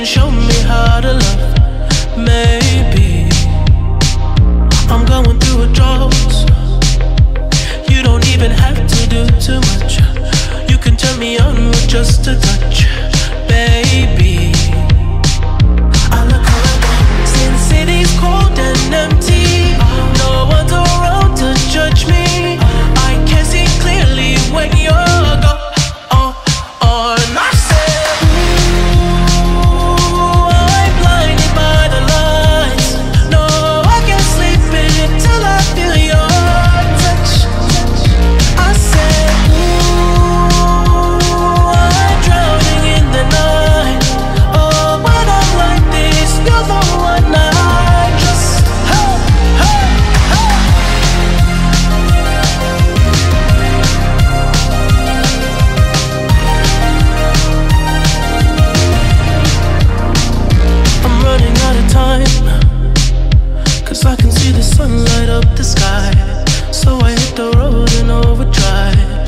can show me how to love, maybe I'm going through a drought You don't even have to do too much. You can turn me on with just a touch. running out of time. Cause I can see the sun light up the sky. So I hit the road in overdrive.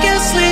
guess sleep.